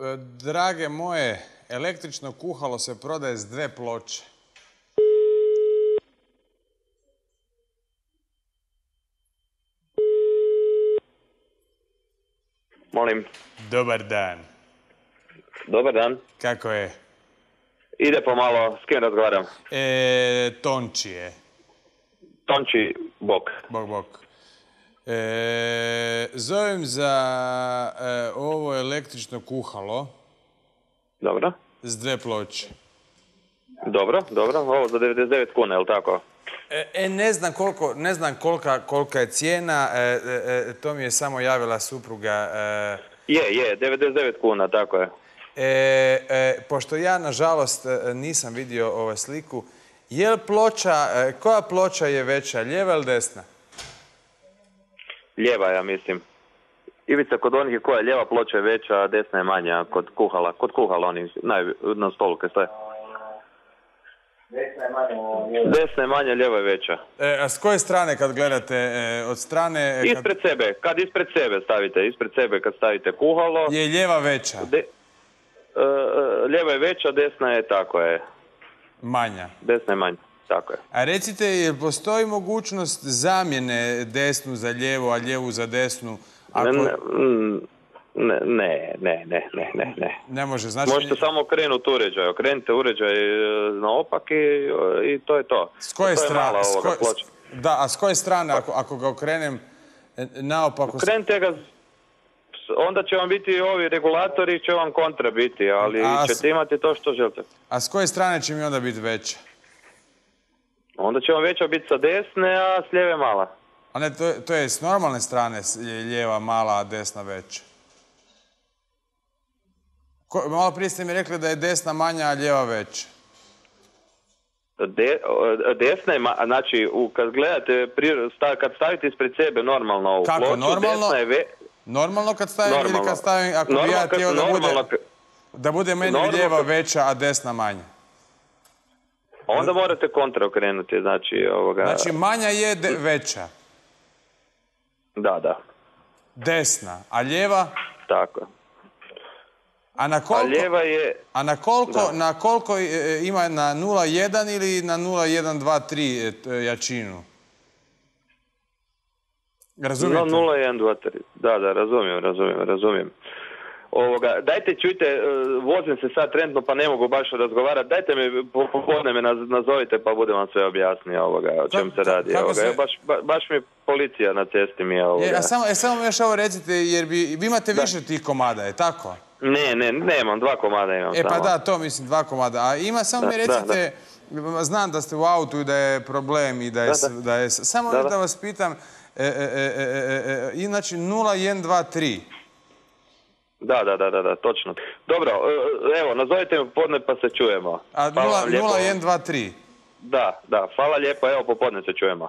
E, Drage moje, električno kuhalo se prodaje s dve ploče. Molim. Dobar dan. Dobar dan. Kako je? Ide pomalo, s kim razgovaram? E, Tonči je. Tonči Bok. Bok, bok. E, zovem za e, ovo električno kuhalo Dobro. s dve ploče. Dobro, dobro. Ovo za 99 kuna, je li tako? E, e, ne znam koliko, ne znam kolika, kolika je cijena, e, e, to mi je samo javila supruga. Je, je, 99 kuna, tako je. E, pošto ja, nažalost, nisam vidio ovu sliku, je li ploča, koja ploča je veća, lijeva ili desna? Lijeva, ja mislim. Ivica, kod onih je koja lijeva ploča je veća, a desna je manja kod kuhala. Kod kuhala oni naj, na stolu kaj stoje. Desna je manja, lijeva je veća. E, a s koje strane kad gledate? e, od strane e, kad Ispred sebe, kad ispred sebe stavite, ispred sebe kad stavite kuhalo, je lijeva veća, de, e, e, lijeva je veća, desna je tako je. manja? Desna je manja, tako je. A recite, jel postoji mogućnost zamjene desnu za lijevu, a lijevu za desnu? Ako Ne, mm, ne, ne, ne, ne, ne, ne, ne. ne može, znači... Možete samo okrenuti uređaj, okrenite uređaj e, naopak i, i to je to. S koje strane? s koje-. Da, a s koje strane ako, ako ga okrenem e, naopako? Okrenite ga, onda će vam biti ovi regulatori, će vam kontra biti, ali A ćete imati to što želite. A s koje strane će mi onda biti veća? Onda će vam veća biti sa desne, a s lijeve mala. A ne, to, je- to je s normalne strane lijeva mala, a desna veća. Ko, malo prije ste mi rekli da je desna manja, a lijeva veća. De, desna je, znači u, kad gledate, pri- sta- kad stavite ispred sebe normalno ovu Kako, ploču, normalno? desna je ve, Normalno kad stavim ili kad stavim, ako bi ja htio da bude, da meni normalno lijeva veća, a desna manja. Onda morate kontra okrenuti, znači ovoga... Znači manja je de- veća, Da, da, desna, a lijeva, tako. a na A koliko, lijeva je, a na koliko, Da. na koliko e, e, ima na 0,1 ili na 0,123 e, jačinu? no, Razumijete? 0, 1, 2, 3. Da, da, razumijem, razumijem, razumijem. Ovoga, dajte, čujte, e, vozim se sad trenutno pa ne mogu baš razgovarati, dajte mi, po- popodne me naz- nazovite pa budem vam sve objasnio ovoga, o čem se radi. kako Ovoga. se- Baš, ba- baš mi policija na cesti mi je ovoga. Je, a samo, e, samo mi još ovo recite, jer bi, vi imate više tih komada, je tako? Ne, ne, nemam, dva komada imam E pa samo. da, to mislim, dva komada. A ima, samo Da, mi da, recite, znam da ste u autu i da je problem i da je... Da, je samo Da, vas pitam, e, e, e, e, e, e, inači 0123. Da, da, da, da, da, točno. Dobro, e, evo, nazovite me popodne pa se čujemo. A Hvala vam lijepo. 0123. Da, da, hvala lijepo, evo popodne se čujemo.